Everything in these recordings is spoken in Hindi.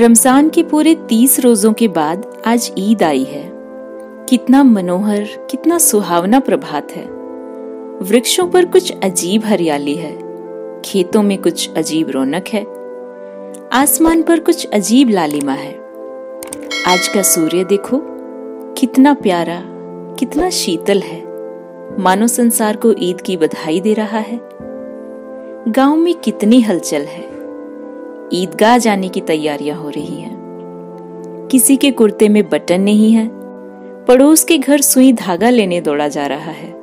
रमज़ान के पूरे तीस रोजों के बाद आज ईद आई है। कितना मनोहर, कितना सुहावना प्रभात है। वृक्षों पर कुछ अजीब हरियाली है। खेतों में कुछ अजीब रौनक है। आसमान पर कुछ अजीब लालिमा है। आज का सूर्य देखो, कितना प्यारा, कितना शीतल है। मानो संसार को ईद की बधाई दे रहा है। गाँव में कितनी हलचल है। ईदगाह जाने की तैयारियाँ हो रही हैं। किसी के कुर्ते में बटन नहीं है। पड़ोस के घर सुई धागा लेने दौड़ा जा रहा है।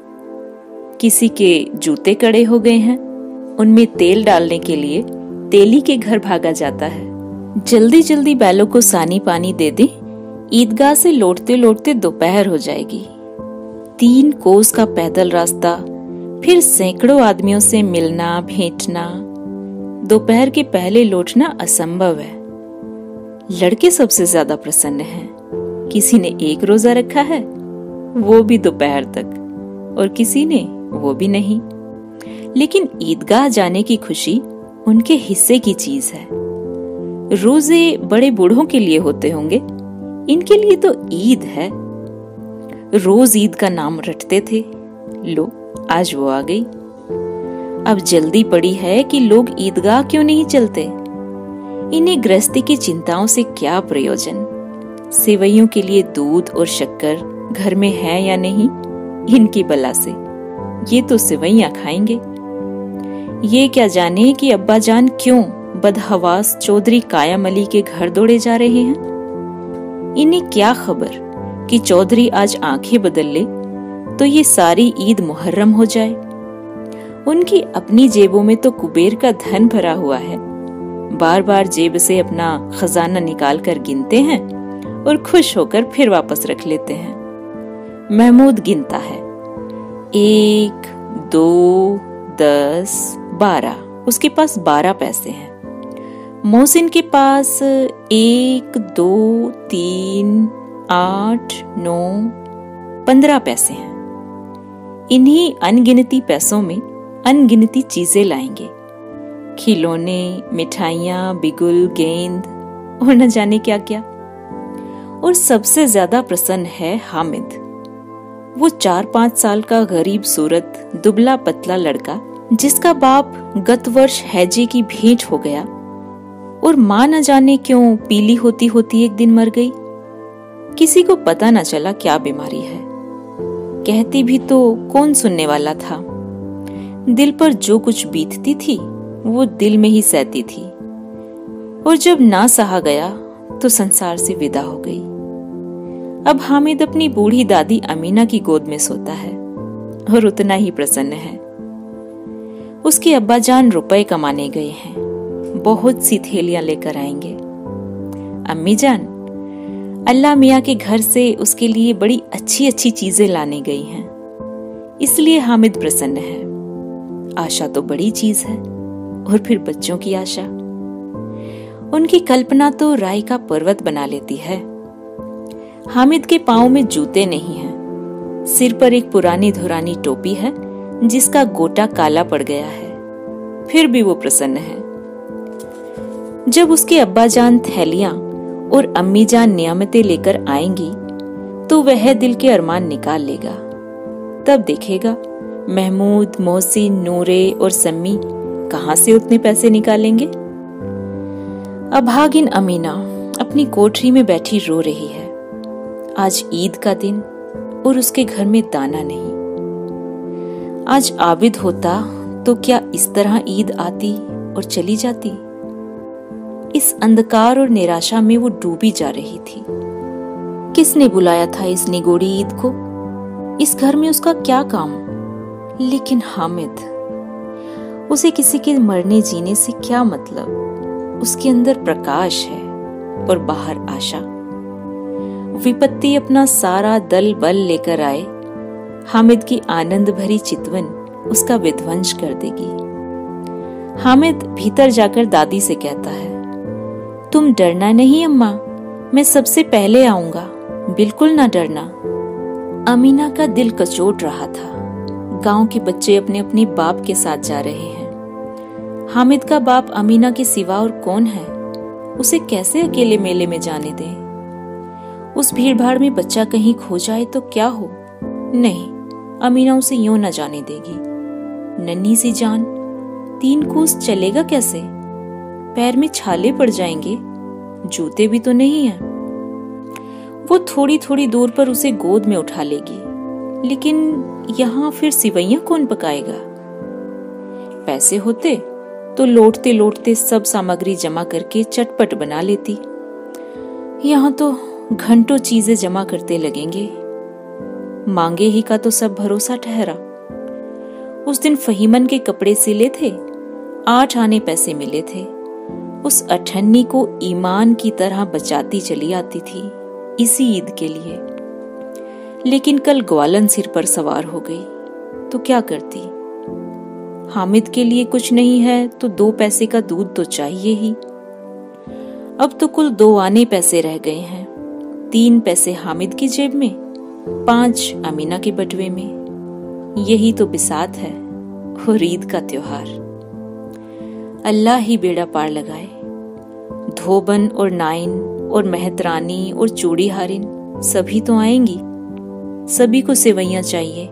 किसी के जूते कड़े हो गए हैं। उनमें तेल डालने के लिए तेली के घर भागा जाता है। जल्दी जल्दी बैलों को सानी पानी दे दे। ईदगाह से लौटते लौटते दोपहर हो जाएगी। तीन कोस का पैदल रास्ता, फिर सैकड़ों आदमियों से मिलना, भेंटना दोपहर के पहले लौटना असंभव है। लड़के सबसे ज़्यादा प्रसन्न हैं। किसी ने एक रोजा रखा है, वो भी दोपहर तक, और किसी ने वो भी नहीं। लेकिन ईदगाह जाने की खुशी उनके हिस्से की चीज़ है। रोज़े बड़े बूढ़ों के लिए होते होंगे, इनके लिए तो ईद है। रोज ईद का नाम रटते थे। लो, आज वो आ गई। अब जल्दी पड़ी है कि लोग ईदगाह क्यों नहीं चलते? इन्हें गृहस्थी की चिंताओं से क्या प्रयोजन? सेवैयों के लिए दूध और शक्कर घर में है या नहीं? इनकी बला से। ये तो सेवैया खाएँगे। ये क्या जाने कि अब्बा जान क्यों बदहवास चौधरी कायम अली के घर दौड़े जा रहे हैं? इन्हें क्या खबर कि चौधरी आज आँखें बदल ले तो ये सारी ईद मुहर्रम हो जाए? उनकी अपनी जेबों में तो कुबेर का धन भरा हुआ है। बार बार जेब से अपना खजाना निकाल कर गिनते हैं और खुश होकर फिर वापस रख लेते हैं। महमूद गिनता है। एक, दो, दस, बारह। उसके पास बारह पैसे हैं। मोहसिन के पास एक, दो, तीन, आठ, नौ, पंद्रह पैसे हैं। इन्हीं अनगिनती पैसों में अनगिनती चीज़ें लाएँगे। खिलौने, मिठाइयाँ, बिगुल, गेंद, और न जाने क्या क्या और सबसे ज़्यादा प्रसन्न है हामिद। वो चार पाँच साल का गरीब सूरत, दुबला पतला लड़का, जिसका बाप गत वर्ष हैजे की भेंट हो गया, और माँ न जाने क्यों पीली होती होती एक दिन मर गई। किसी को पता न चला क्या बीमारी है। कहती भी तो कौन सुनने वाला था। दिल पर जो कुछ बीतती थी, वो दिल में ही सहती थी। और जब ना सहा गया तो संसार से विदा हो गई। अब हामिद अपनी बूढ़ी दादी अमीना की गोद में सोता है, और उतना ही प्रसन्न है। उसके अब्बा जान रुपए कमाने गए हैं। बहुत सी थैलियाँ लेकर आएँगे। अम्मी जान, अल्लाह मियाँ के घर से उसके लिए बड़ी अच्छी अच्छी चीज़ें लाने गई हैं। इसलिए हामिद प्रसन्न है। आशा तो बड़ी चीज़ है, और फिर बच्चों की आशा। उनकी कल्पना तो राय का पर्वत बना लेती है। हामिद के पाओ में जूते नहीं हैं। सिर पर एक पुरानी धुरानी टोपी है, जिसका गोटा काला पड़ गया है। फिर भी वो प्रसन्न है। जब उसके अब्बा जान थैलियाँ और अम्मी जान नियामतें लेकर आएँगी तो वह दिल के अरमान निकाल लेगा। तब देखेगा महमूद, मोहसिन, नूरे और सम्मी कहाँ से उतने पैसे निकालेंगे? अभागिन अमीना अपनी कोठरी में बैठी रो रही है। आज ईद का दिन और उसके घर में दाना नहीं। आज आबिद होता तो क्या इस तरह ईद आती और चली जाती? इस अंधकार और निराशा में वो डूबी जा रही थी। किसने बुलाया था इस निगोड़ी ईद को? इस घर में उसका क्या काम? लेकिन हामिद, उसे किसी के मरने जीने से क्या मतलब? उसके अंदर प्रकाश है और बाहर आशा। विपत्ति अपना सारा दल बल लेकर आए। हामिद की आनंद भरी चितवन उसका विध्वंस कर देगी। हामिद भीतर जाकर दादी से कहता है, तुम डरना नहीं अम्मा, मैं सबसे पहले आऊँगा। बिल्कुल ना डरना। अमीना का दिल कचोट रहा था। गाँव के बच्चे अपने अपने बाप के साथ जा रहे हैं। हामिद का बाप अमीना के सिवा और कौन है? उसे कैसे अकेले मेले में जाने दें? उस भीड़ भाड़ में बच्चा कहीं खो जाए तो क्या हो? नहीं, अमीना उसे यूँ न जाने देगी। नन्ही सी जान, तीन कोस चलेगा कैसे? पैर में छाले पड़ जाएँगे, जूते भी तो नहीं है। वो थोड़ी थोड़ी दूर पर उसे गोद में उठा लेगी। लेकिन यहाँ फिर सिवैया कौन पकाएगा? पैसे होते तो लौटते लौटते सब सामग्री जमा करके चटपट बना लेती। यहाँ तो घंटों चीज़ें जमा करते लगेंगे। मांगे ही का तो सब भरोसा ठहरा। उस दिन फहीमन के कपड़े सिले थे, आठ आने पैसे मिले थे। उस अठन्नी को ईमान की तरह बचाती चली आती थी, इसी ईद के लिए। लेकिन कल ग्वालन सिर पर सवार हो गई। तो क्या करती? हामिद के लिए कुछ नहीं है तो दो पैसे का दूध तो चाहिए ही। अब तो कुल दो आने पैसे रह गए हैं। तीन पैसे हामिद की जेब में, पाँच अमीना के बटवे में। यही तो बिसात है और ईद का त्योहार। अल्लाह ही बेड़ा पार लगाए। धोबन और नाइन और मेहतरानी और चूड़ी हारिन, सभी तो आएँगी। सभी को सेवैया चाहिए।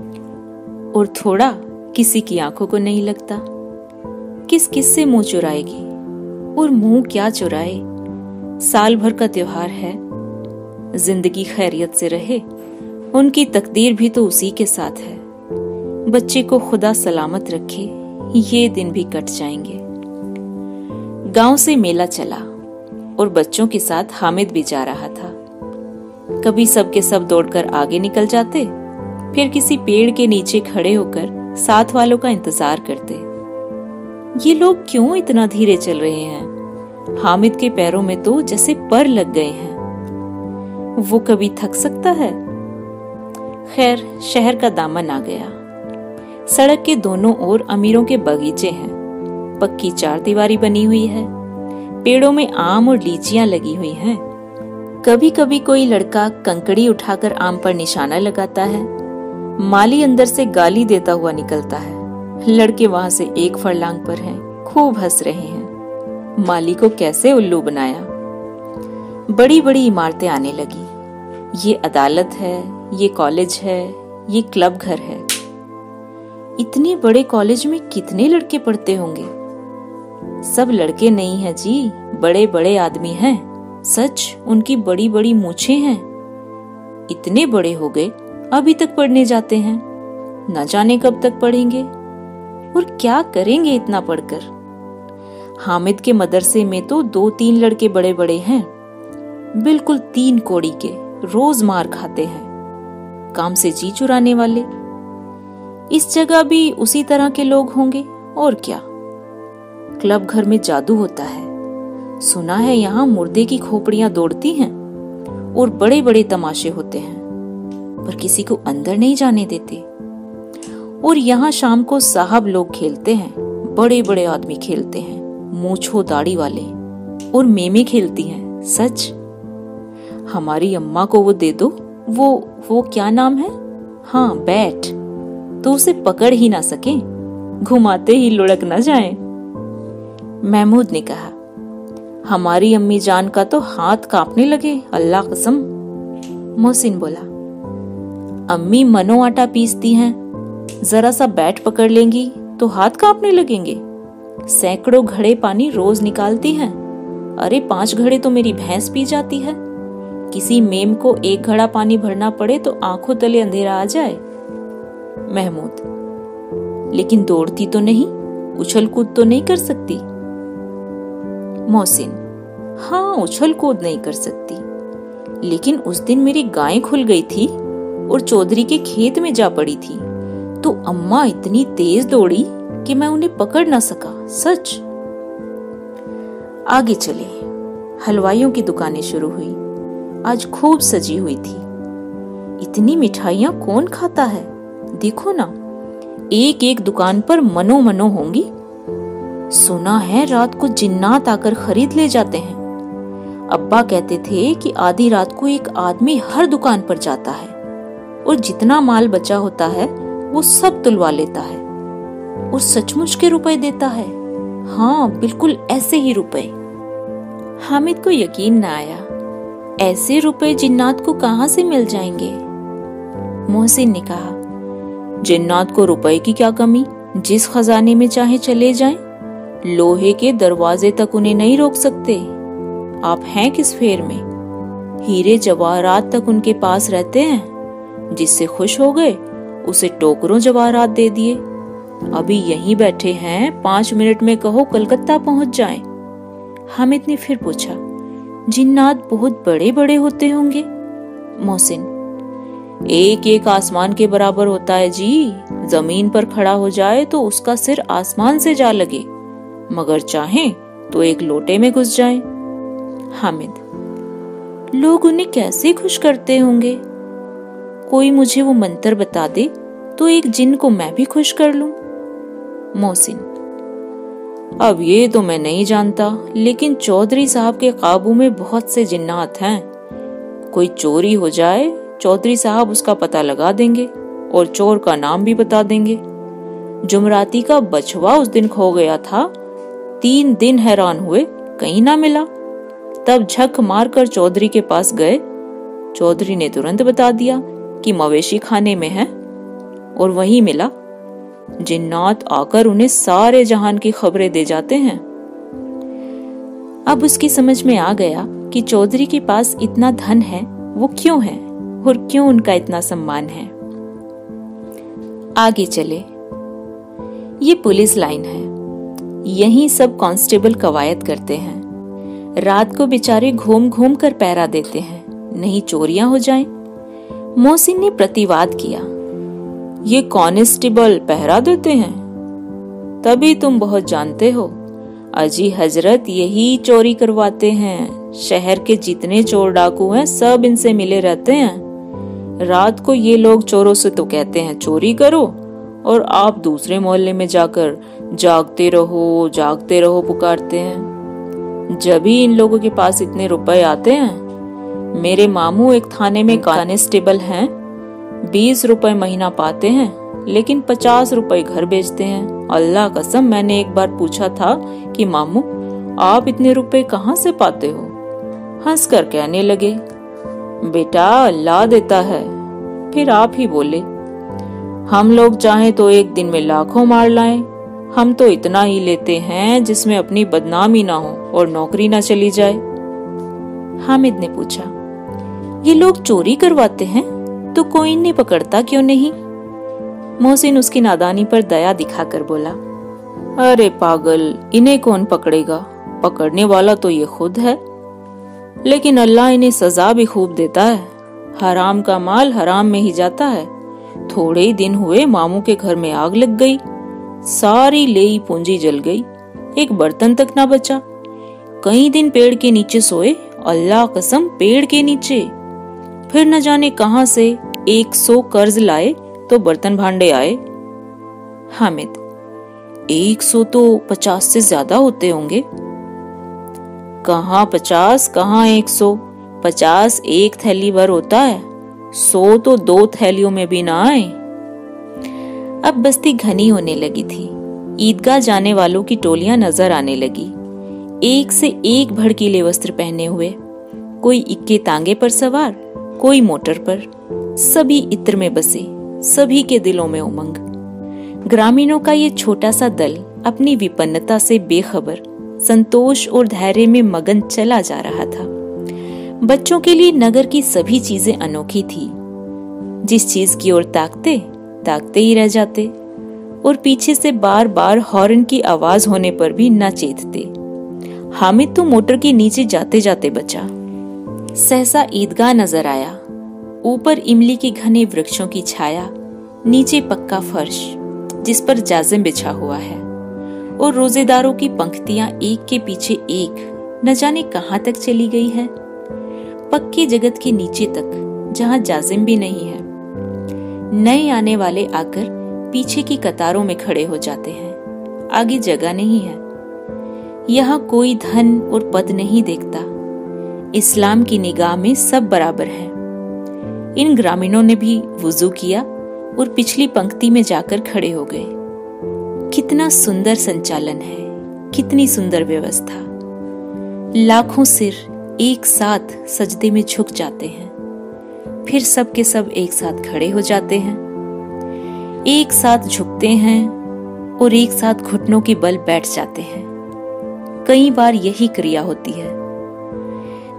और थोड़ा किसी की आँखों को नहीं लगता। किस किस से मुँह चुराएगी? और मुँह क्या चुराए? साल भर का त्योहार है। ज़िंदगी खैरियत से रहे। उनकी तकदीर भी तो उसी के साथ है। बच्चे को खुदा सलामत रखे। ये दिन भी कट जाएँगे। गाँव से मेला चला। और बच्चों के साथ हामिद भी जा रहा था। कभी सबके सब दौड़कर आगे निकल जाते, फिर किसी पेड़ के नीचे खड़े होकर साथ वालों का इंतज़ार करते। ये लोग क्यों इतना धीरे चल रहे हैं? हामिद के पैरों में तो जैसे पर लग गए हैं। वो कभी थक सकता है? खैर, शहर का दामन आ गया। सड़क के दोनों ओर अमीरों के बगीचे हैं। पक्की चार दीवारी बनी हुई है। पेड़ों में आम और लीचियाँ लगी हुई हैं। कभी कभी कोई लड़का कंकड़ी उठाकर आम पर निशाना लगाता है। माली अंदर से गाली देता हुआ निकलता है। लड़के वहाँ से एक फरलांग पर हैं, खूब हंस रहे हैं। माली को कैसे उल्लू बनाया? बड़ी बड़ी इमारतें आने लगी। ये अदालत है, ये कॉलेज है, ये क्लब घर है। इतने बड़े कॉलेज में कितने लड़के पढ़ते होंगे? सब लड़के नहीं हैं जी बड़े बड़े आदमी हैं। सच उनकी बड़ी बड़ी मूछे हैं। इतने बड़े हो गए, अभी तक पढ़ने जाते हैं। न जाने कब तक पढ़ेंगे। और क्या करेंगे इतना पढ़कर? हामिद के मदरसे में तो दो तीन लड़के बड़े बड़े हैं। बिल्कुल तीन कोड़ी के रोज मार खाते हैं। काम से जी चुराने वाले। इस जगह भी उसी तरह के लोग होंगे, और क्या? क्लब घर में जादू होता है। सुना है यहाँ मुर्दे की खोपड़ियाँ दौड़ती हैं और बड़े बड़े तमाशे होते हैं, पर किसी को अंदर नहीं जाने देते। और यहाँ शाम को साहब लोग खेलते हैं बड़े बड़े आदमी खेलते हैं, मूछो दाढ़ी वाले और मेमे खेलती हैं, सच? हमारी अम्मा को वो दे दो, वो वो क्या नाम है? हाँ बैट तो उसे पकड़ ही ना सके, घुमाते ही लुढ़क ना जाए। महमूद ने कहा हमारी अम्मी जान का तो हाथ कांपने लगे, अल्लाह कसम। मोहसिन बोला, अम्मी मनो आटा पीसती हैं, जरा सा बैट पकड़ लेंगी तो हाथ कांपने लगेंगे। सैकड़ों घड़े पानी रोज निकालती हैं। अरे, पाँच घड़े तो मेरी भैंस पी जाती है। किसी मेम को एक घड़ा पानी भरना पड़े तो आँखों तले अंधेरा आ जाए। महमूद, लेकिन दौड़ती तो नहीं उछल कूद तो नहीं कर सकती। मोहसिन। हाँ उछल कूद नहीं कर सकती। लेकिन उस दिन मेरी गाय खुल गई थी और चौधरी के खेत में जा पड़ी थी। तो अम्मा इतनी तेज दौड़ी कि मैं उन्हें पकड़ ना सका, सच। आगे चले। हलवाइयों की दुकानें शुरू हुई। आज खूब सजी हुई थी। इतनी मिठाइयाँ कौन खाता है? देखो ना एक एक दुकान पर मनो मनो होंगी। सुना है रात को जिन्नात आकर खरीद ले जाते हैं। अब्बा कहते थे कि आधी रात को एक आदमी हर दुकान पर जाता है और जितना माल बचा होता है वो सब तुलवा लेता है और सचमुच के रुपए देता है। हाँ बिल्कुल ऐसे ही रुपए। हामिद को यकीन न आया ऐसे रुपए जिन्नात को कहाँ से मिल जाएँगे? मोहसिन ने कहा जिन्नात को रुपए की क्या कमी? जिस खजाने में चाहे चले जाएँ, लोहे के दरवाजे तक उन्हें नहीं रोक सकते। आप हैं किस फेर में? हीरे जवाहरात तक उनके पास रहते हैं? जिससे खुश हो गए, उसे टोकरों जवाहरात दे दिए। अभी यहीं बैठे हैं, पाँच मिनट में कहो कलकत्ता पहुँच जाएँ। हामिद ने फिर पूछा, जिन्नात बहुत बड़े बड़े होते होंगे? मोहसिन एक एक आसमान के बराबर होता है जी। ज़मीन पर खड़ा हो जाए तो उसका सिर आसमान से जा लगे। मगर चाहे तो एक लोटे में घुस जाए। हामिद, लोग उन्हें कैसे खुश करते होंगे? कोई मुझे वो मंत्र बता दे तो एक जिन को मैं भी खुश कर लूँ। मोहसिन, अब ये तो मैं नहीं जानता, लेकिन चौधरी साहब के काबू में बहुत से जिन्नात हैं। कोई चोरी हो जाए, चौधरी साहब उसका पता लगा देंगे और चोर का नाम भी बता देंगे। जुमराती का बछवा उस दिन खो गया था तीन दिन हैरान हुए, कहीं ना मिला। तब झक मारकर चौधरी के पास गए। चौधरी ने तुरंत बता दिया कि मवेशी खाने में है, और वही मिला। जिन्नात आकर उन्हें सारे जहान की खबरें दे जाते हैं। अब उसकी समझ में आ गया कि चौधरी के पास इतना धन है, वो क्यों है, और क्यों उनका इतना सम्मान है। आगे चले। ये पुलिस लाइन है। यहीं सब कांस्टेबल कवायद करते हैं। रात को बेचारे घूम घूम कर पैरा देते हैं। नहीं चोरियाँ हो जाएँ। मोहसिन ने प्रतिवाद किया। ये कांस्टेबल पहरा देते हैं। तभी तुम बहुत जानते हो, अजी हज़रत यही चोरी करवाते हैं। शहर के जितने चोर डाकू हैं, सब इनसे मिले रहते हैं। रात को ये लोग चोरों से तो कहते हैं, चोरी करो और आप दूसरे मोहल्ले में जाकर जागते रहो जागते रहो, पुकारते हैं। जब भी इन लोगों के पास इतने रुपए आते हैं, मेरे मामू एक थाने में कांस्टेबल हैं, बीस रुपए महीना पाते हैं, लेकिन पचास रुपए घर बेचते हैं। अल्लाह कसम, मैंने एक बार पूछा था कि मामू, आप इतने रुपए कहाँ से पाते हो? हंस कर कहने लगे, बेटा, अल्लाह देता है। फिर आप ही बोले, हम लोग चाहें तो एक दिन में लाखों मार लाएँ हम तो इतना ही लेते हैं जिसमें अपनी बदनामी ना हो और नौकरी ना चली जाए। हामिद ने पूछा, ये लोग चोरी करवाते हैं? तो कोई इन्हें पकड़ता क्यों नहीं? मोहसिन उसकी नादानी पर दया दिखाकर बोला, अरे पागल, इन्हें कौन पकड़ेगा? पकड़ने वाला तो ये खुद है। लेकिन अल्लाह इन्हें सजा भी खूब देता है। हराम का माल हराम में ही जाता है। थोड़े ही दिन हुए मामू के घर में आग लग गई। सारी लेई पूंजी जल गई। एक बर्तन तक ना बचा। कई दिन पेड़ के नीचे सोए, अल्लाह कसम पेड़ के नीचे। फिर न जाने कहाँ से एक सौ कर्ज लाए तो बर्तन भांडे आए। हामिद, एक सौ तो पचास से ज़्यादा होते होंगे। कहा पचास, कहा एक सौ? पचास एक थैली भर होता है। सौ तो दो थैलियों में भी ना आए। अब बस्ती घनी होने लगी थी। ईदगाह जाने वालों की टोलियाँ नज़र आने लगी। एक से एक भड़कीले वस्त्र पहने हुए, कोई इक्के तांगे पर सवार, कोई मोटर पर, सभी इत्र में बसे, सभी के दिलों में उमंग। ग्रामीणों का ये छोटा सा दल अपनी विपन्नता से बेखबर, संतोष और धैर्य में मगन चला जा रहा था। बच्चों के लिए नगर की सभी चीज़ें अनोखी थी। जिस चीज़ की ओर ताकते ताकते ही रह जाते और पीछे से बार बार हॉर्न की आवाज़ होने पर भी न चेतते। हामिद तो मोटर के नीचे जाते जाते बचा। सहसा ईदगाह नज़र आया। ऊपर इमली के घने वृक्षों की छाया, नीचे पक्का फर्श, जिस पर जाजिम बिछा हुआ है, और रोजेदारों की पंक्तियाँ एक के पीछे एक, न जाने कहाँ तक चली गई है। पक्के जगत के नीचे तक, जहाँ जाजिम भी नहीं है। नए आने वाले आकर पीछे की कतारों में खड़े हो जाते हैं। आगे जगह नहीं है। यहाँ कोई धन और पद नहीं देखता। इस्लाम की निगाह में सब बराबर हैं। इन ग्रामीणों ने भी वुजू किया और पिछली पंक्ति में जाकर खड़े हो गए। कितना सुंदर संचालन है। कितनी सुंदर व्यवस्था। लाखों सिर एक साथ सजदे में झुक जाते हैं। फिर सब के सब एक साथ खड़े हो जाते हैं। एक साथ झुकते हैं और एक साथ घुटनों के बल बैठ जाते हैं। कई बार यही क्रिया होती है।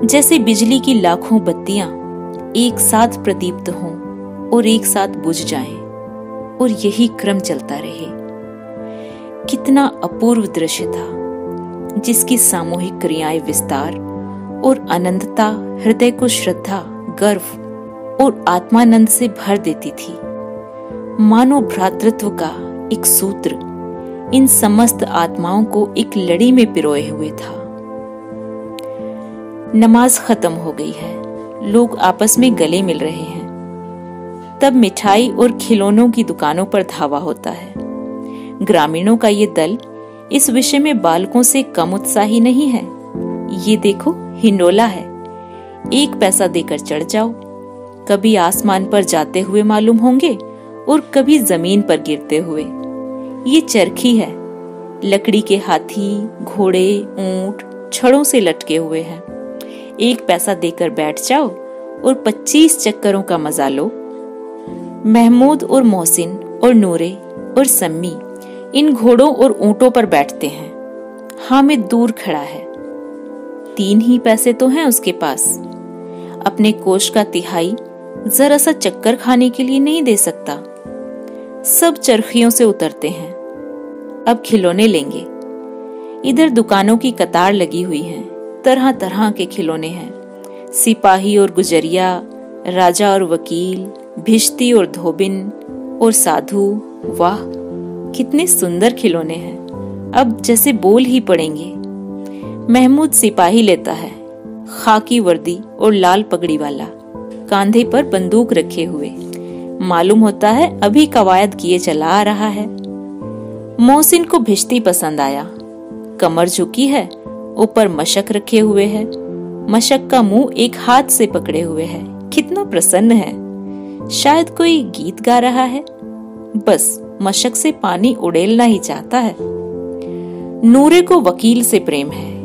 जैसे बिजली की लाखों बत्तियाँ एक साथ प्रदीप्त हों और एक साथ बुझ जाएँ और यही क्रम चलता रहे। कितना अपूर्व दृश्य था, जिसकी सामूहिक क्रियाएँ विस्तार और अनंतता, हृदय को श्रद्धा, गर्व और आत्मानंद से भर देती थी। मानो भ्रातृत्व का एक सूत्र इन समस्त आत्माओं को एक लड़ी में पिरोए हुए था। नमाज़ खत्म हो गई है। लोग आपस में गले मिल रहे हैं। तब मिठाई और खिलौनों की दुकानों पर धावा होता है। ग्रामीणों का ये दल इस विषय में बालकों से कम उत्साही नहीं है। ये देखो, हिंडोला है। एक पैसा देकर चढ़ जाओ। कभी आसमान पर जाते हुए मालूम होंगे और कभी ज़मीन पर गिरते हुए। ये चरखी है। लकड़ी के हाथी, घोड़े, ऊँट छड़ों से लटके हुए हैं। एक पैसा देकर बैठ जाओ और पच्चीस चक्करों का मज़ा लो। महमूद और मोहसिन और नूरे और सम्मी इन घोड़ों और ऊंटों पर बैठते हैं। हामिद दूर खड़ा है। तीन ही पैसे तो हैं उसके पास। अपने कोष का तिहाई जरा सा चक्कर खाने के लिए नहीं दे सकता। सब चरखियों से उतरते हैं। अब खिलौने लेंगे। इधर दुकानों की कतार लगी हुई है। तरह तरह के खिलौने हैं। सिपाही और गुजरिया, राजा और वकील, भिश्ती और धोबिन और साधु। वाह, कितने सुंदर खिलौने हैं। अब जैसे बोल ही पड़ेंगे। महमूद सिपाही लेता है, खाकी वर्दी और लाल पगड़ी वाला। कांधे पर बंदूक रखे हुए। मालूम होता है, अभी कवायद किए चला आ रहा है। मोहसिन को भिश्ती पसंद आया। कमर झुकी है, ऊपर मशक रखे हुए है। मशक का मुँह एक हाथ से पकड़े हुए है। कितना प्रसन्न है। शायद कोई गीत गा रहा है। बस, मशक से पानी उड़ेलना ही चाहता है। नूरे को वकील से प्रेम है।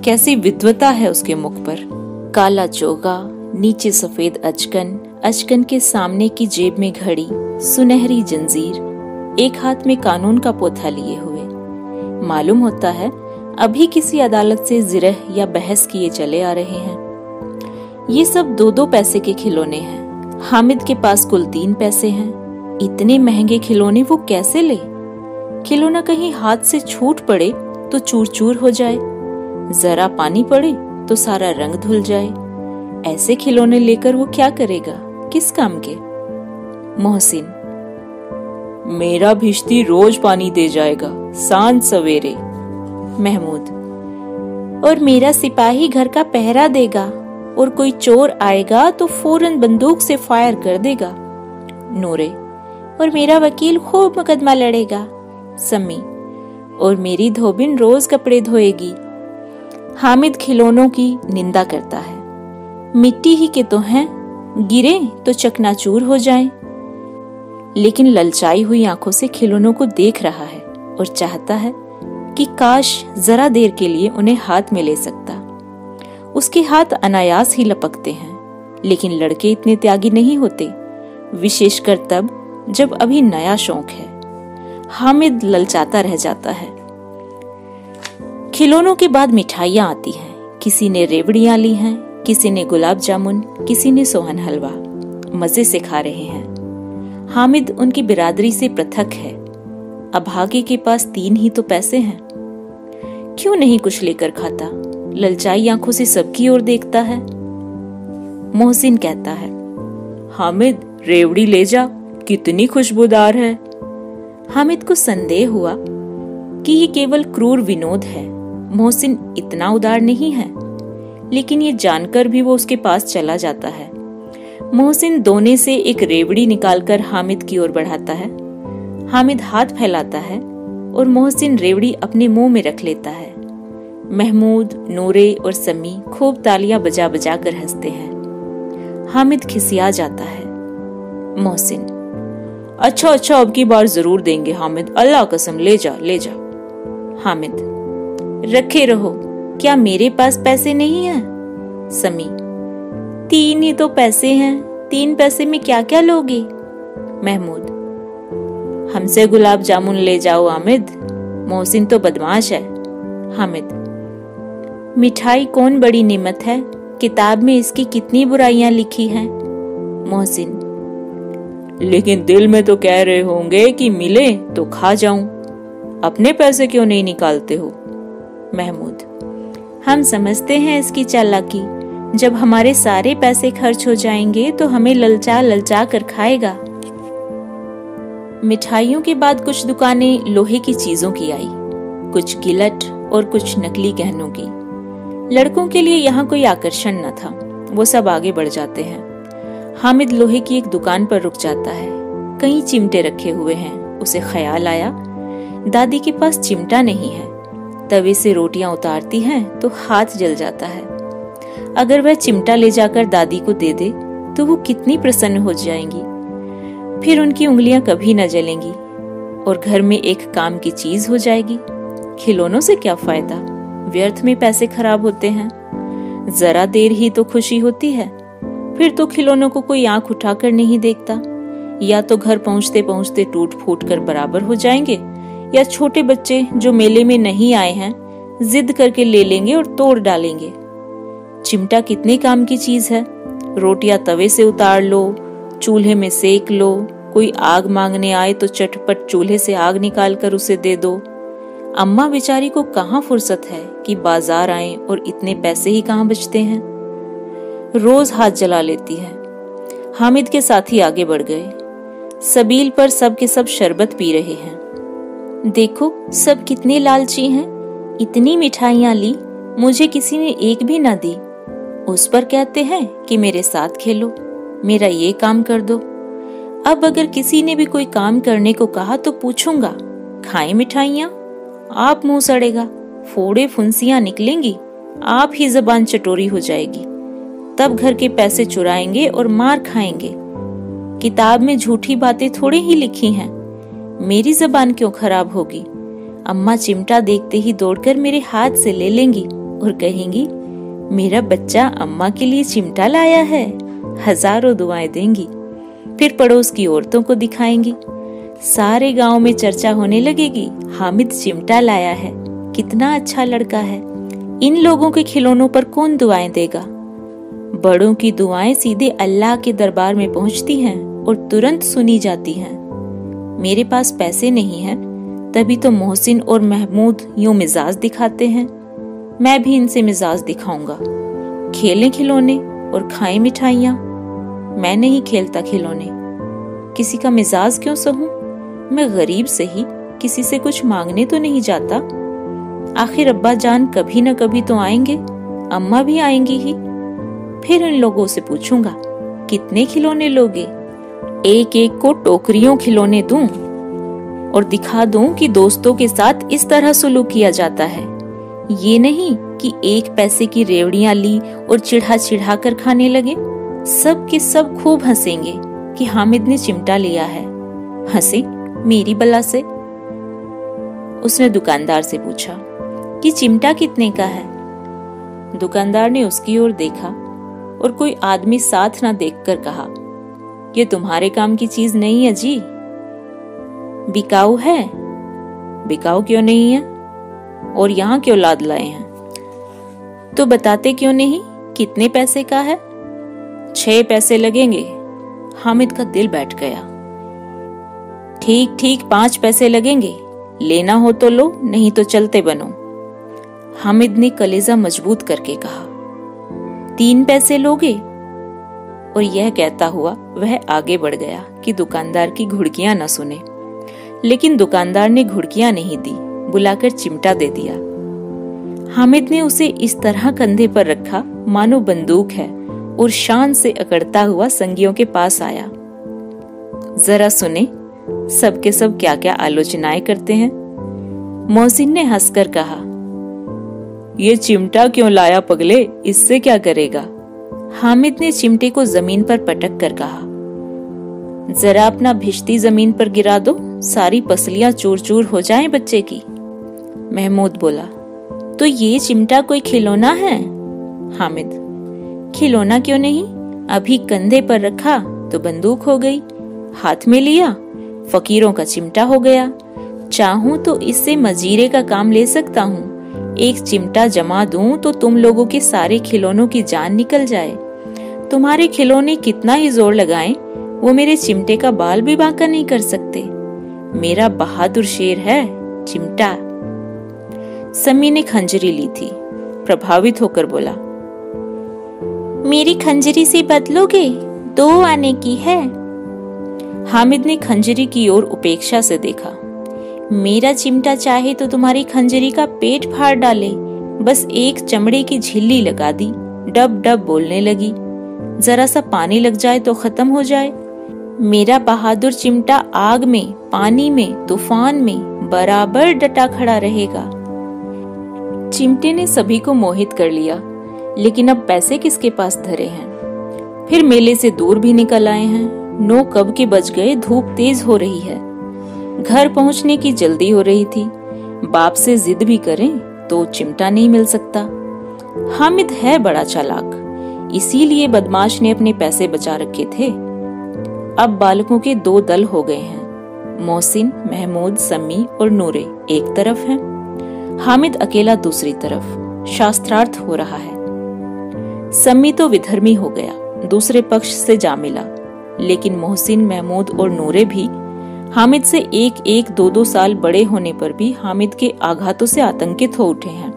कैसी विद्वता है उसके मुख पर। काला चोगा नीचे सफ़ेद अचकन अचकन के सामने की जेब में घड़ी, सुनहरी जंजीर, एक हाथ में कानून का पोथा लिए हुए। मालूम होता है, अभी किसी अदालत से जिरह या बहस किए चले आ रहे हैं। ये सब दो दो पैसे के खिलौने हैं। हामिद के पास कुल तीन पैसे हैं। इतने महँगे खिलौने वो कैसे ले? खिलौना कहीं हाथ से छूट पड़े तो चूर चूर हो जाए। जरा पानी पड़े तो सारा रंग धुल जाए। ऐसे खिलौने लेकर वो क्या करेगा? किस काम के? मोहसिन, मेरा भिश्ती रोज पानी दे जाएगा, साँझ सवेरे। महमूद, और मेरा सिपाही घर का पहरा देगा, और कोई चोर आएगा तो फ़ौरन बंदूक से फायर कर देगा। नूरे, और मेरा वकील खूब मुकदमा लड़ेगा। समी, और मेरी धोबिन रोज कपड़े धोएगी। हामिद खिलौनों की निंदा करता है। मिट्टी ही के तो हैं। गिरे तो चकनाचूर हो जाए। लेकिन ललचाई हुई आँखों से खिलौनों को देख रहा है और चाहता है कि काश जरा देर के लिए उन्हें हाथ में ले सकता। उसके हाथ अनायास ही लपकते हैं, लेकिन लड़के इतने त्यागी नहीं होते, विशेषकर तब जब अभी नया शौक है। हामिद ललचाता रह जाता है। खिलौनों के बाद मिठाइयाँ आती हैं, किसी ने रेवड़ियाँ ली हैं किसी ने गुलाब जामुन, किसी ने सोहन हलवा। मज़े से खा रहे हैं। हामिद उनकी बिरादरी से पृथक है। अभागे के पास तीन ही तो पैसे हैं। क्यों नहीं कुछ लेकर खाता? ललचाई आँखों से सबकी ओर देखता है। मोहसिन कहता है, हामिद, रेवड़ी ले जा। कितनी खुशबूदार है। हामिद को संदेह हुआ कि ये केवल क्रूर विनोद है। मोहसिन इतना उदार नहीं है। लेकिन ये जानकर भी वो उसके पास चला जाता है। मोहसिन दोने से एक रेवड़ी निकालकर हामिद की ओर बढ़ाता है। हामिद हाथ फैलाता है और मोहसिन रेवड़ी अपने मुँह में रख लेता है। महमूद, नूरे और समी खूब तालियाँ बजा बजा कर हँसते हैं। हामिद खिसिया जाता है। मोहसिन अच्छा अच्छा अब की बार ज़रूर देंगे हामिद। अल्लाह कसम, ले जा ले जा। हामिद, रखे रहो। क्या मेरे पास पैसे नहीं है? समी, तीन ही तो पैसे हैं। तीन पैसे में क्या क्या लोगे? महमूद, हमसे गुलाब जामुन ले जाओ हामिद मोहसिन तो बदमाश है। हामिद, मिठाई कौन बड़ी निमत है? किताब में इसकी कितनी बुराइयाँ लिखी हैं? मोहसिन, लेकिन दिल में तो कह रहे होंगे कि मिले तो खा जाऊँ। अपने पैसे क्यों नहीं निकालते हो? महमूद हम समझते हैं इसकी चालाकी। जब हमारे सारे पैसे खर्च हो जाएँगे तो हमें ललचा ललचा कर खाएगा। मिठाइयों के बाद कुछ दुकानें लोहे की चीज़ों की आई, कुछ गिलट और कुछ नकली गहनों की। लड़कों के लिए यहाँ कोई आकर्षण न था, वो सब आगे बढ़ जाते हैं। हामिद लोहे की एक दुकान पर रुक जाता है। कई चिमटे रखे हुए हैं, उसे ख्याल आया। दादी के पास चिमटा नहीं है। तवे से रोटियाँ उतारती हैं तो हाथ जल जाता है। अगर वह चिमटा ले जाकर दादी को दे दे तो वो कितनी प्रसन्न हो जाएँगी। फिर उनकी उंगलियाँ कभी न जलेंगी, और घर में एक काम की चीज़ हो जाएगी। खिलौनों से क्या फ़ायदा? व्यर्थ में पैसे खराब होते हैं। जरा देर ही तो खुशी होती है। फिर तो खिलौनों को कोई आँख उठाकर नहीं देखता। या तो घर पहुँचते पहुँचते टूट फूट कर बराबर हो जाएँगे या छोटे बच्चे जो मेले में नहीं आए हैं, जिद करके ले लेंगे और तोड़ डालेंगे। चिमटा कितने काम की चीज़ है। रोटियाँ तवे से उतार लो, चूल्हे में सेक लो, कोई आग मांगने आए तो चटपट चूल्हे से आग निकाल कर उसे दे दो। अम्मा बेचारी को कहाँ फुर्सत है कि बाज़ार आए और इतने पैसे ही कहाँ बचते हैं? रोज हाथ जला लेती है। हामिद के साथी आगे बढ़ गए। सबील पर सब के सब शरबत पी रहे हैं। देखो, सब कितने लालची हैं। इतनी मिठाइयाँ ली, मुझे किसी ने एक भी ना दी। उस पर कहते हैं कि मेरे साथ खेलो, मेरा ये काम कर दो। अब अगर किसी ने भी कोई काम करने को कहा तो पूछूँगा, खाए मिठाइयाँ? आप मुँह सड़ेगा, फोड़े फुंसियाँ निकलेंगी, आप ही जबान चटोरी हो जाएगी। तब घर के पैसे चुराएँगे और मार खाएँगे। किताब में झूठी बातें थोड़ी ही लिखी हैं मेरी जबान क्यों खराब होगी? अम्मा चिमटा देखते ही दौड़कर मेरे हाथ से ले लेंगी और कहेंगी, मेरा बच्चा अम्मा के लिए चिमटा लाया है, हज़ारों दुआएँ देंगी। फिर पड़ोस की औरतों को दिखाएँगी। सारे गाँव में चर्चा होने लगेगी, हामिद चिमटा लाया है, कितना अच्छा लड़का है। इन लोगों के खिलौनों पर कौन दुआएँ देगा? बड़ों की दुआएँ सीधे अल्लाह के दरबार में पहुँचती हैं और तुरंत सुनी जाती हैं। मेरे पास पैसे नहीं हैं, तभी तो मोहसिन और महमूद यूँ मिजाज दिखाते हैं। मैं भी इनसे मिजाज दिखाऊँगा। खेलें खिलौने और खाएँ मिठाइयाँ। मैं नहीं खेलता खिलौने। किसी का मिजाज क्यों सहूं? मैं गरीब से ही किसी से कुछ मांगने तो नहीं जाता। आखिर अब्बा जान कभी न कभी तो आएँगे, अम्मा भी आएँगी ही। फिर इन लोगों से पूछूँगा, कितने खिलौने लोगे? एक एक को टोकरियों खिलौने दूँ और दिखा दूँ कि दोस्तों के साथ इस तरह सुलूक किया जाता है। ये नहीं कि एक पैसे की रेवड़ियाँ ली और चिढ़ा चिढ़ा कर खाने लगे। सब के सब खूब हंसेंगे कि हामिद ने चिमटा लिया है। हंसे, मेरी बला से। उसने दुकानदार से पूछा, कि चिमटा कितने का है? दुकानदार ने उसकी ओर देखा और कोई आदमी साथ ना देखकर कहा ये तुम्हारे काम की चीज़ नहीं है जी। बिकाऊ है। बिकाऊ क्यों नहीं है? और यहाँ क्यों लाद लाए हैं? तो बताते क्यों नहीं कितने पैसे का है? छह पैसे लगेंगे। हामिद का दिल बैठ गया। ठीक ठीक, पाँच पैसे लगेंगे। लेना हो तो लो, नहीं तो चलते बनो। हामिद ने कलेजा मज़बूत करके कहा। तीन पैसे लोगे? और यह कहता हुआ वह आगे बढ़ गया कि दुकानदार की घुड़कियाँ न सुने। लेकिन दुकानदार ने घुड़कियाँ नहीं दी, बुलाकर चिमटा दे दिया। हामिद ने उसे इस तरह कंधे पर रखा, मानो बंदूक है, और शान से अकड़ता हुआ संगियों के पास आया। जरा सुने सबके सब क्या क्या आलोचनाएँ करते हैं? मोहसिन ने हंसकर कहा यह चिमटा क्यों लाया पगले? इससे क्या करेगा? हामिद ने चिमटे को ज़मीन पर पटक कर कहा, जरा अपना भिश्ती ज़मीन पर गिरा दो, सारी पसलियाँ चूर चूर हो जाएँ बच्चे की, महमूद बोला। तो ये चिमटा कोई खिलौना है? हामिद, खिलौना क्यों नहीं? अभी कंधे पर रखा तो बंदूक हो गई, हाथ में लिया, फकीरों का चिमटा हो गया। चाहूँ तो इससे मजीरे का काम ले सकता हूँ। एक चिमटा जमा दूँ तो तुम लोगों के सारे खिलौनों की जान निकल जाए। तुम्हारे खिलौने कितना ही ज़ोर लगाएँ, वो मेरे चिमटे का बाल भी बांका नहीं कर सकते। मेरा बहादुर शेर है, चिमटा। समी ने खंजरी ली थी, प्रभावित होकर बोला, मेरी खंजरी से बदलोगे? दो आने की है? हामिद ने खंजरी की ओर उपेक्षा से देखा। मेरा चिमटा चाहे तो तुम्हारी खंजरी का पेट फाड़ डाले। बस एक चमड़े की झिल्ली लगा दी। डब डब बोलने लगी। जरा सा पानी लग जाए तो खत्म हो जाए। मेरा बहादुर चिमटा आग में, पानी में, तूफ़ान में बराबर डटा खड़ा रहेगा। चिमटे ने सभी को मोहित कर लिया, लेकिन अब पैसे किसके पास धरे हैं? फिर मेले से दूर भी निकल आए हैं। नौ कब के बज गए, धूप तेज हो रही है। घर पहुँचने की जल्दी हो रही थी। बाप से जिद भी करें तो चिमटा नहीं मिल सकता। हामिद है बड़ा चालाक, इसीलिए बदमाश ने अपने पैसे बचा रखे थे। अब बालकों के दो दल हो गए हैं, मोहसिन, महमूद सम्मी और नूरे, एक तरफ़ हैं। हामिद अकेला दूसरी तरफ़, शास्त्रार्थ हो रहा है। सम्मी तो विधर्मी हो गया, दूसरे पक्ष से जा मिला, लेकिन मोहसिन, महमूद और नूरे भी हामिद से एक एक दो दो साल बड़े होने पर भी हामिद के आघातों से आतंकित हो उठे हैं।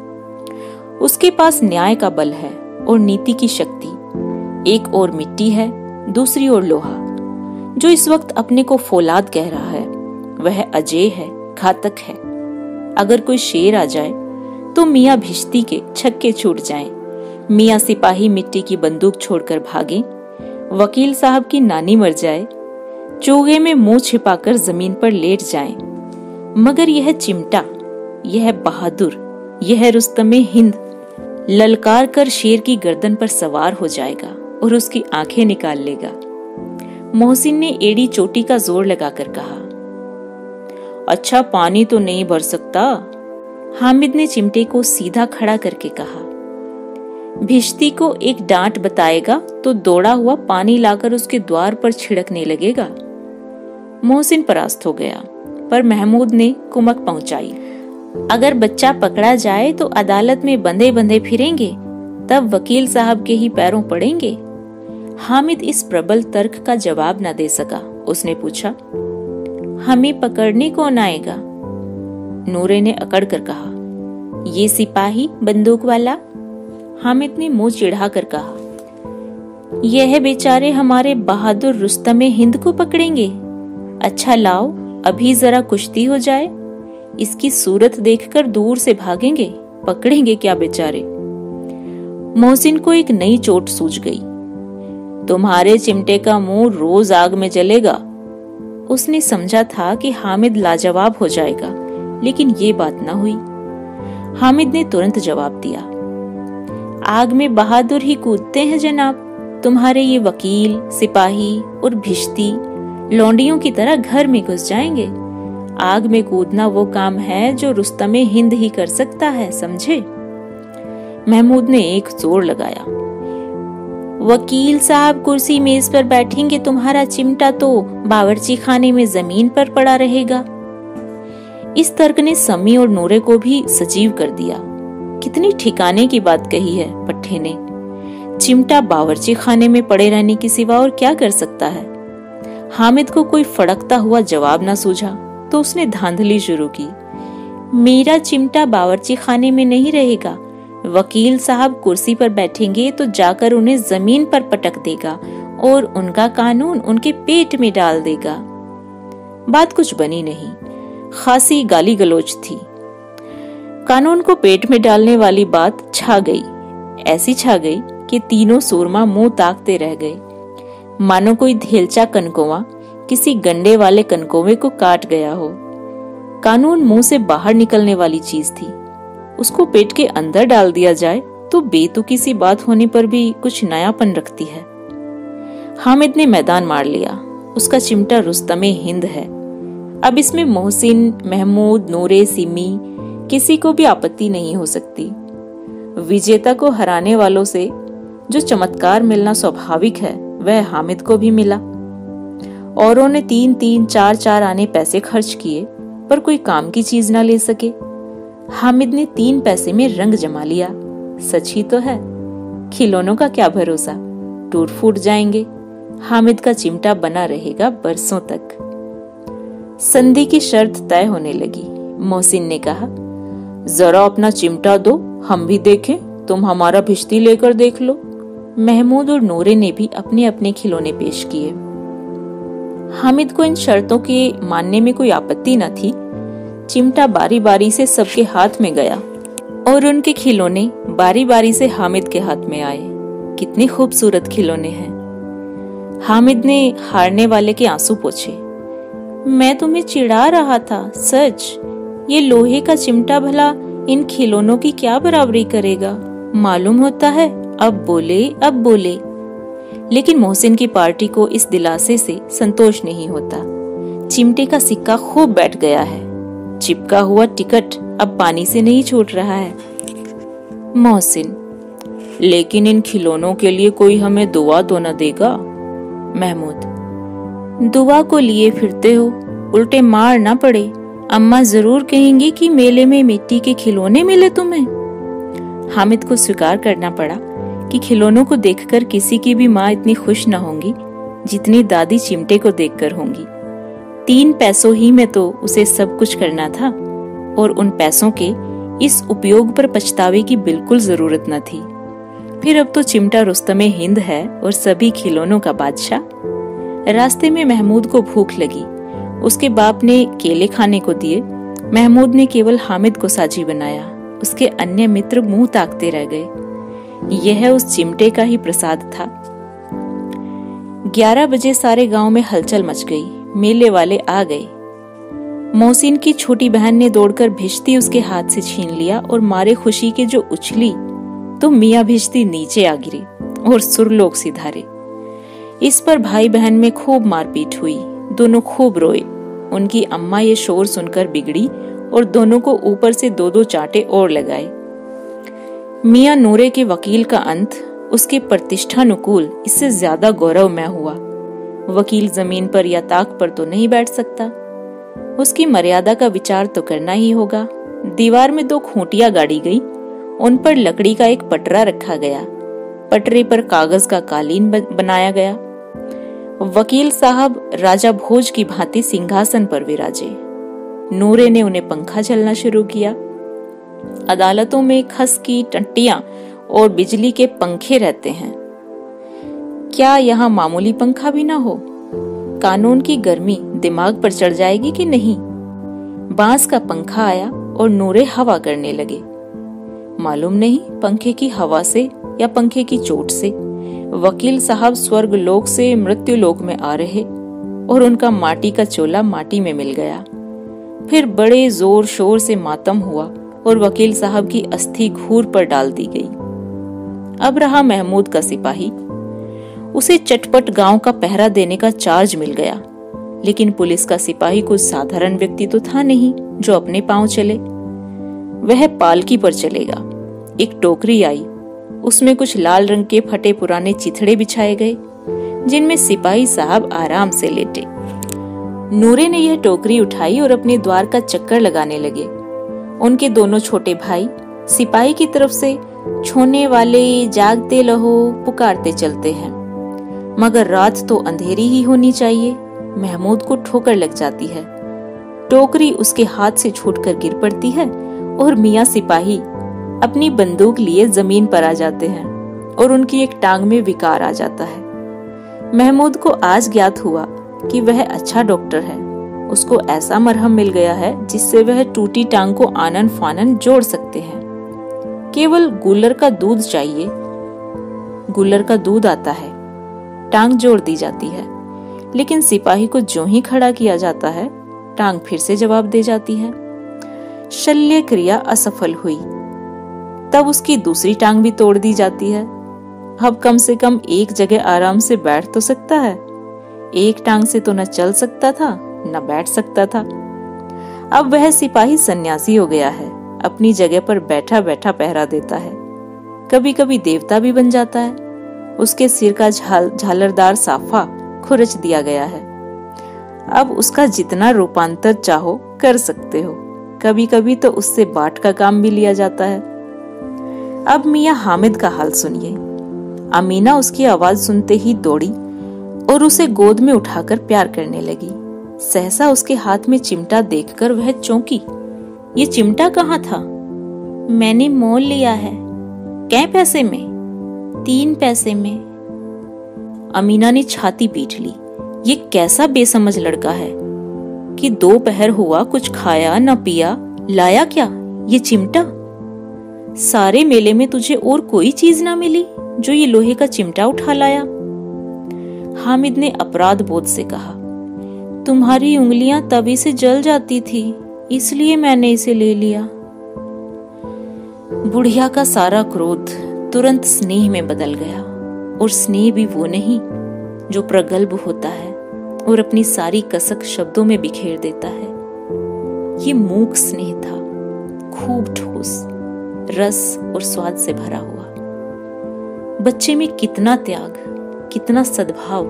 उसके पास न्याय का बल है और नीति की शक्ति। एक और मिट्टी है दूसरी ओर लोहा। जो इस वक्त अपने को फौलाद कह रहा है वह अजय है घातक है। अगर कोई शेर आ जाए तो मियाँ भिश्ती के छक्के छूट जाएँ, मियाँ सिपाही मिट्टी की बंदूक छोड़कर भागे। वकील साहब की नानी मर जाए चोगे में मुँह छिपाकर ज़मीन पर लेट जाएँ। मगर यह चिमटा, यह बहादुर, यह रुस्तमे हिंद, ललकार कर शेर की गर्दन पर सवार हो जाएगा और उसकी आँखें निकाल लेगा। मोहसिन ने एड़ी चोटी का ज़ोर लगाकर कहा अच्छा पानी तो नहीं भर सकता? हामिद ने चिमटे को सीधा खड़ा करके कहा, भिश्ती को एक डांट बताएगा तो दौड़ा हुआ पानी लाकर उसके द्वार पर छिड़कने लगेगा? मोहसिन परास्त हो गया, पर महमूद ने कुमक पहुंचाई। अगर बच्चा पकड़ा जाए तो अदालत में बंधे बंधे फिरेंगे, तब वकील साहब के ही पैरों पड़ेंगे। हामिद इस प्रबल तर्क का जवाब न दे सका। उसने पूछा, हमें पकड़ने कौन आएगा? नूरे ने अकड़ कर कहा, ये सिपाही, बंदूक वाला? हामिद ने मुँह चिढ़ा कर कहा, यह बेचारे हमारे बहादुर रुस्तमे हिंद को पकड़ेंगे। अच्छा लाओ, अभी जरा कुश्ती हो जाए। इसकी सूरत देखकर दूर से भागेंगे, पकड़ेंगे क्या बेचारे? मोहसिन को एक नई चोट सूझ गई। तुम्हारे चिमटे का मुँह रोज आग में जलेगा। उसने समझा था कि हामिद लाजवाब हो जाएगा, लेकिन ये बात ना हुई। हामिद ने तुरंत जवाब दिया, आग में बहादुर ही कूदते हैं जनाब। तुम्हारे ये वकील, सिपाही और भिश्ती लौंडियों की तरह घर में घुस जाएँगे। आग में कूदना वो काम है जो रुस्तमे हिंद ही कर सकता है, समझे? महमूद ने एक ज़ोर लगाया। वकील साहब कुर्सी मेज पर बैठेंगे, तुम्हारा चिमटा तो बावर्ची खाने में ज़मीन पर पड़ा रहेगा। इस तर्क ने समी और नूरे को भी सजीव कर दिया। कितनी ठिकाने की बात कही है पट्टे ने। चिमटा बावर्ची खाने में पड़े रहने की सिवा और क्या कर सकता है? हामिद को कोई फड़कता हुआ जवाब न सूझा तो उसने धांधली शुरू की। मेरा चिमटा बावर्ची खाने में नहीं रहेगा। वकील साहब कुर्सी पर बैठेंगे तो जाकर उन्हें ज़मीन पर पटक देगा और उनका कानून उनके पेट में डाल देगा। बात कुछ बनी नहीं। खासी गाली गलोच थी। कानून को पेट में डालने वाली बात छा गई। ऐसी छा गई कि तीनों सूरमा मुँह ताकते रह गए। मानो कोई धेलचा कनकोवा किसी गंडे वाले कनकोवे को काट गया हो। कानून मुँह से बाहर निकलने वाली चीज़ थी। उसको पेट के अंदर डाल दिया जाए तो बेतुकी सी बात होने पर भी कुछ नयापन रखती है। हामिद ने मैदान मार लिया। उसका चिमटा रुस्तमे हिंद है। अब इसमें मोहसिन, महमूद, नूरे, सिमी किसी को भी आपत्ति नहीं हो सकती। विजेता को हराने वालों से जो चमत्कार मिलना स्वाभाविक है वह हामिद को भी मिला। औरों ने तीन तीन चार चार आने पैसे खर्च किए, पर कोई काम की चीज़ ना ले सके। हामिद ने तीन पैसे में रंग जमा लिया। सच ही तो है। खिलौनों का क्या भरोसा? टूट फूट जाएँगे। हामिद का चिमटा बना रहेगा बरसों तक। संधि की शर्त तय होने लगी। मोहसिन ने कहा, जरा अपना चिमटा दो, हम भी देखें। तुम हमारा भिश्ती लेकर देख लो। महमूद और नूरे ने भी अपने अपने खिलौने पेश किए। हामिद को इन शर्तों के मानने में कोई आपत्ति न थी। चिमटा बारी बारी से सबके हाथ में गया और उनके खिलौने बारी बारी से हामिद के हाथ में आए। कितने खूबसूरत खिलौने हैं। हामिद ने हारने वाले के आँसू पोछे। मैं तुम्हें चिढ़ा रहा था, सच। ये लोहे का चिमटा भला इन खिलौनों की क्या बराबरी करेगा? मालूम होता है। अब बोले अब बोले। लेकिन मोहसिन की पार्टी को इस दिलासे से संतोष नहीं होता। चिमटे का सिक्का खूब बैठ गया है। चिपका हुआ टिकट अब पानी से नहीं छूट रहा है। मोहसिन, लेकिन इन खिलौनों के लिए कोई हमें दुआ तो न देगा? महमूद, दुआ को लिए फिरते हो, उल्टे मार ना पड़े। अम्मा ज़रूर कहेंगी कि मेले में मिट्टी के खिलौने मिले तुम्हें। हामिद को स्वीकार करना पड़ा। कि खिलौनों को देखकर किसी की भी माँ इतनी खुश न होंगी, जितनी दादी चिमटे को देखकर होंगी। तीन पैसों ही में तो उसे सब कुछ करना था, और उन पैसों के इस उपयोग पर पछतावे की बिल्कुल ज़रूरत न थी। फिर अब तो चिमटा रुस्तमे हिंद है और सभी खिलौनों का बादशाह। रास्ते में महमूद को भूख लगी। उसके बाप ने केले खाने को दिए। महमूद ने केवल हामिद को साजी बनाया। उसके अन्य मित्र मुँह ताकते रह गए। यह उस चिमटे का ही प्रसाद था। ग्यारह बजे सारे गाँव में हलचल मच गई, मेले वाले आ गए। मोहसिन की छोटी बहन ने दौड़कर भिश्ती उसके हाथ से छीन लिया और मारे खुशी के जो उछली तो मियाँ भिश्ती नीचे आ गिरी और सुरलोक सिधारे। इस पर भाई बहन में खूब मारपीट हुई, दोनों खूब रोए। उनकी अम्मा ये शोर सुनकर बिगड़ी और दोनों को ऊपर से दो दो चाटे और लगाए। मियाँ नूरे के वकील का अंत, उसके प्रतिष्ठानुकूल, इससे ज़्यादा गौरव में हुआ। वकील ज़मीन पर या ताक पर तो नहीं बैठ सकता। उसकी मर्यादा का विचार तो करना ही होगा। दीवार में दो खूंटिया गाड़ी गई, उन पर लकड़ी का एक पटरा रखा गया। पटरे पर कागज़ का कालीन बनाया गया। वकील साहब राजा भोज की भांति सिंहासन पर विराजे। नूरे ने उन्हें पंखा चलना शुरू किया। अदालतों में खस की टंटियाँ और बिजली के पंखे रहते हैं। क्या यहाँ मामूली पंखा भी ना हो? कानून की गर्मी दिमाग पर चढ़ जाएगी कि नहीं? बाँस का पंखा आया और नूरे हवा करने लगे। मालूम नहीं पंखे की हवा से या पंखे की चोट से। वकील साहब स्वर्ग लोक से मृत्यु लोक में आ रहे और उनका माटी का चोला माटी में मिल गया। फिर बड़े ज़ोर शोर से मातम हुआ। और वकील साहब की अस्थि घूर पर डाल दी गई। अब रहा महमूद का सिपाही। उसे चटपट गाँव का पहरा देने का चार्ज मिल गया, लेकिन पुलिस का सिपाही कोई साधारण व्यक्ति तो था नहीं जो अपने पाँव चले। वह पालकी पर चलेगा। एक टोकरी आई। उसमें कुछ लाल रंग के फटे पुराने चिथड़े बिछाए गए, जिनमें सिपाही साहब आराम से लेटे। नूरे ने यह टोकरी उठाई और अपने द्वार का चक्कर लगाने लगे। उनके दोनों छोटे भाई सिपाही की तरफ़ से छोने वाले जागते लहो पुकारते चलते हैं। मगर रात तो अंधेरी ही होनी चाहिए, महमूद को ठोकर लग जाती है। टोकरी उसके हाथ से छूटकर गिर पड़ती है और मियाँ सिपाही अपनी बंदूक लिए ज़मीन पर आ जाते हैं और उनकी एक टांग में विकार आ जाता है। महमूद को आज ज्ञात हुआ कि वह अच्छा डॉक्टर है। उसको ऐसा मरहम मिल गया है जिससे वह टूटी टांग को आनन फानन जोड़ सकते हैं। केवल गुलर का दूध चाहिए। गुलर का दूध आता है। टांग जोड़ दी जाती है। लेकिन सिपाही को जो ही खड़ा किया जाता है, टांग फिर से जवाब दे जाती है। शल्य क्रिया असफल हुई। तब उसकी दूसरी टांग भी तोड़ दी जाती है। अब कम से कम एक जगह आराम से बैठ तो सकता है। एक टांग से तो न चल सकता था। न बैठ सकता था। अब वह सिपाही सन्यासी हो गया है, अपनी जगह पर बैठा बैठा पहरा देता है। कभी कभी देवता भी बन जाता है। उसके सिर का झाल, झालरदार साफा खुरच दिया गया है। अब उसका जितना रूपांतर चाहो कर सकते हो। कभी कभी तो उससे बाट का काम भी लिया जाता है। अब मियाँ हामिद का हाल सुनिए। अमीना उसकी आवाज़ सुनते ही दौड़ी और उसे गोद में उठाकर प्यार करने लगी। सहसा उसके हाथ में चिमटा देखकर वह चौंकी। ये चिमटा कहाँ था? मैंने मोल लिया है। कै पैसे में? तीन पैसे में। अमीना ने छाती पीट ली। ये कैसा बेसमझ लड़का है? कि दो पहर हुआ, कुछ खाया, न पिया, लाया क्या ये चिमटा? सारे मेले में तुझे और कोई चीज़ ना मिली जो ये लोहे का चिमटा उठा लाया? हामिद ने अपराध बोध से कहा। तुम्हारी उंगलियाँ तभी से जल जाती थी, इसलिए मैंने इसे ले लिया। बुढ़िया का सारा क्रोध तुरंत स्नेह में बदल गया, और स्नेह भी वो नहीं, जो प्रगल्भ होता है और अपनी सारी कसक शब्दों में बिखेर देता है। ये मूक स्नेह था, खूब ठोस, रस और स्वाद से भरा हुआ। बच्चे में कितना त्याग, कितना सद्भाव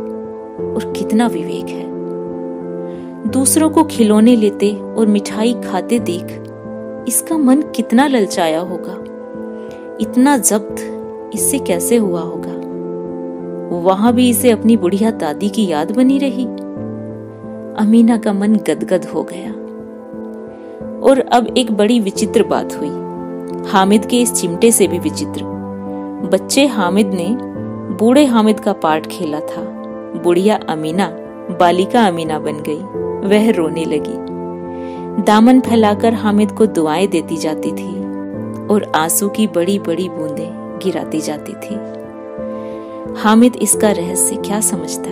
और कितना विवेक है। दूसरों को खिलौने लेते और मिठाई खाते देख, इसका मन कितना ललचाया होगा। इतना जब्त इससे कैसे हुआ होगा? वहाँ भी इसे अपनी बुढ़िया दादी की याद बनी रही। अमीना का मन गदगद हो गया। और अब एक बड़ी विचित्र बात हुई। हामिद के इस चिमटे से भी विचित्र। बच्चे हामिद ने बूढ़े हामिद का पार्ट खेला था। बुढ़िया अमीना, बालिका अमीना बन गई। वह रोने लगी। दामन फैलाकर हामिद को दुआएँ देती जाती थी और आँसू की बड़ी बड़ी बूंदें गिराती जाती थी। हामिद इसका रहस्य क्या समझता